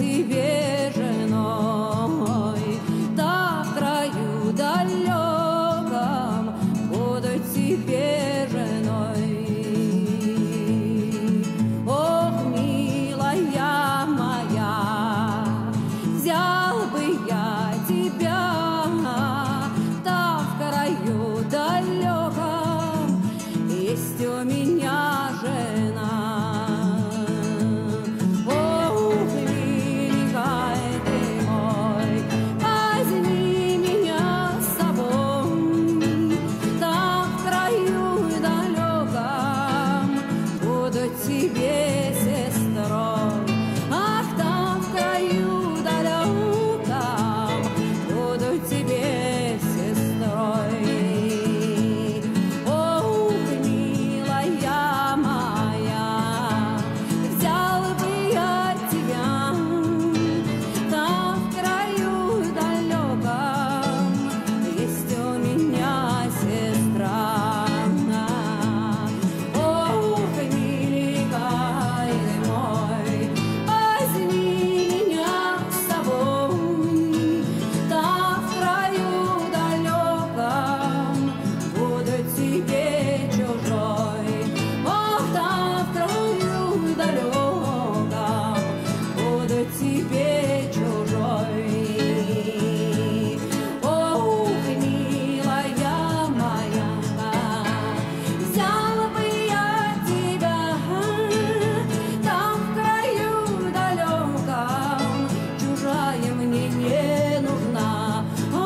e ver. дорогам буду тебе чужой. О, милая моя, взяла бы я тебя там, в краю далеком, чужая мне не нужна. О,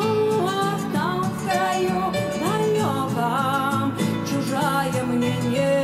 там, в краю далеком, чужая мне не.